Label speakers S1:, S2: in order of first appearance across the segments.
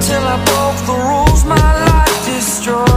S1: till I broke the rules. My life destroyed.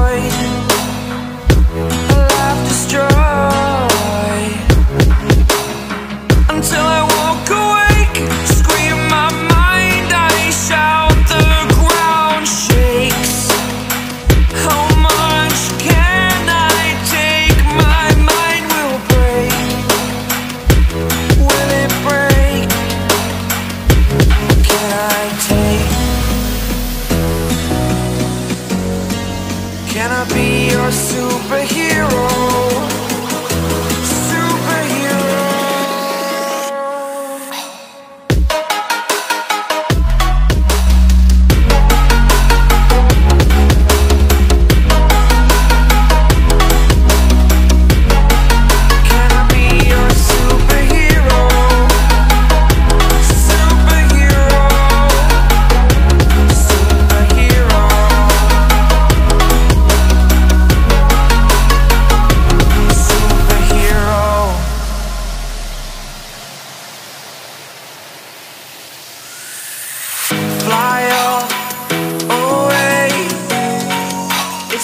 S1: your superhero.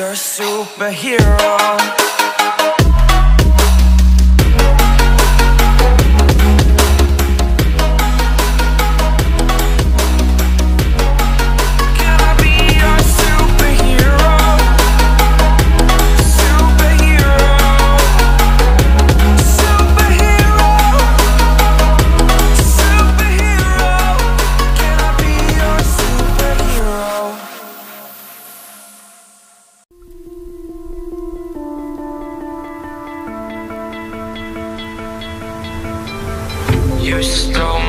S1: You're a superhero.
S2: you stole